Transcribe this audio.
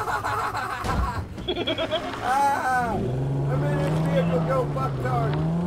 ah! I made this vehicle go fucktard.